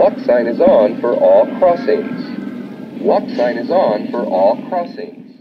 Walk sign is on for all crossings. Walk sign is on for all crossings.